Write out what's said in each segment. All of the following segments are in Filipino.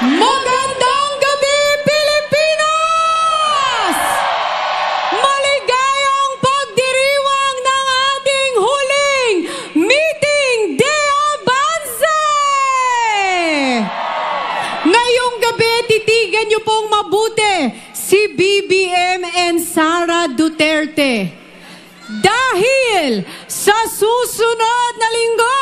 Magandang gabi, Pilipinas! Maligayang pagdiriwang ng ating huling meeting de avance! Ngayong gabi, titigan niyo pong mabuti si BBM and Sara Duterte. Dahil sa susunod na linggo,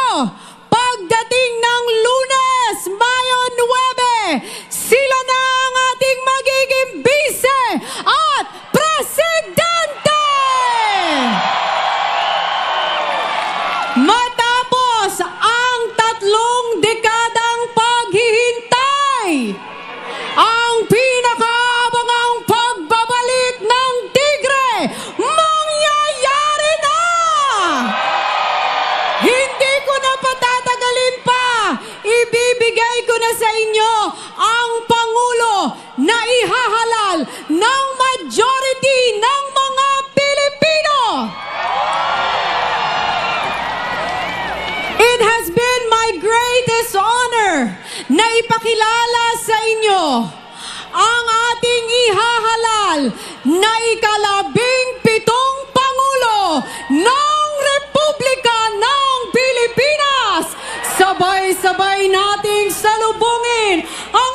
greatest honor na ipakilala sa inyo ang ating ihahalal na ikalabing pitong Pangulo ng Republika ng Pilipinas. Sabay-sabay nating salubungin ang